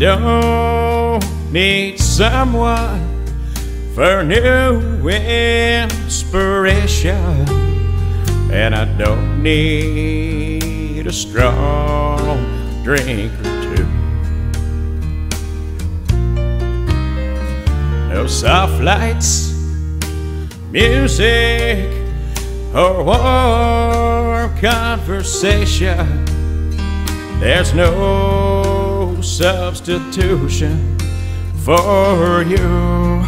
don't need someone for new inspiration, and I don't need a strong drink or two. No soft lights, music, or warm conversation. There's no substitution for you.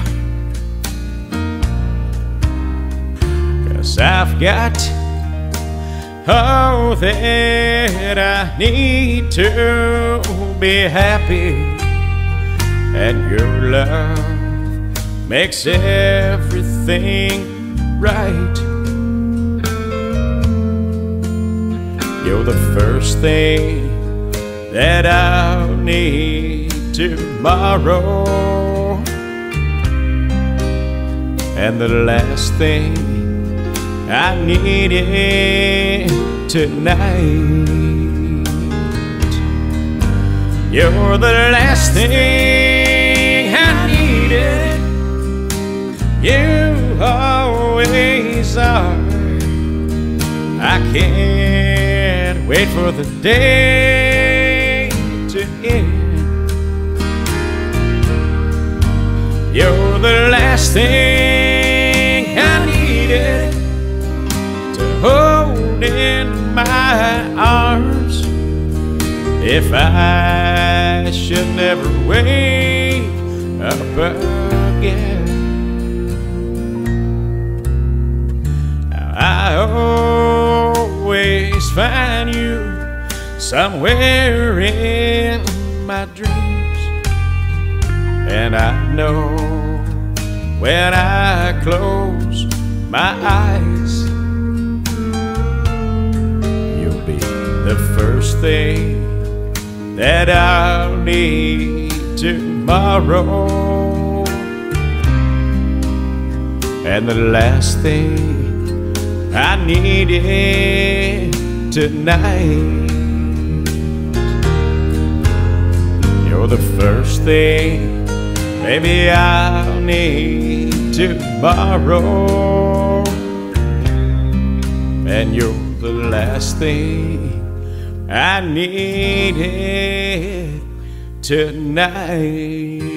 Cause I've got all that I need to be happy, and your love makes everything right. You're the first thing that I'll need tomorrow, and the last thing I needed tonight. You're the last thing I needed. You always are. I can't wait for the day thing I needed to hold in my arms. If I should never wake up again, I always find you somewhere in my dreams. And I know when I close my eyes, you'll be the first thing that I'll need tomorrow. And the last thing I needed tonight. You're the first thing Maybe I'll need tomorrow. And you're the last thing I needed tonight.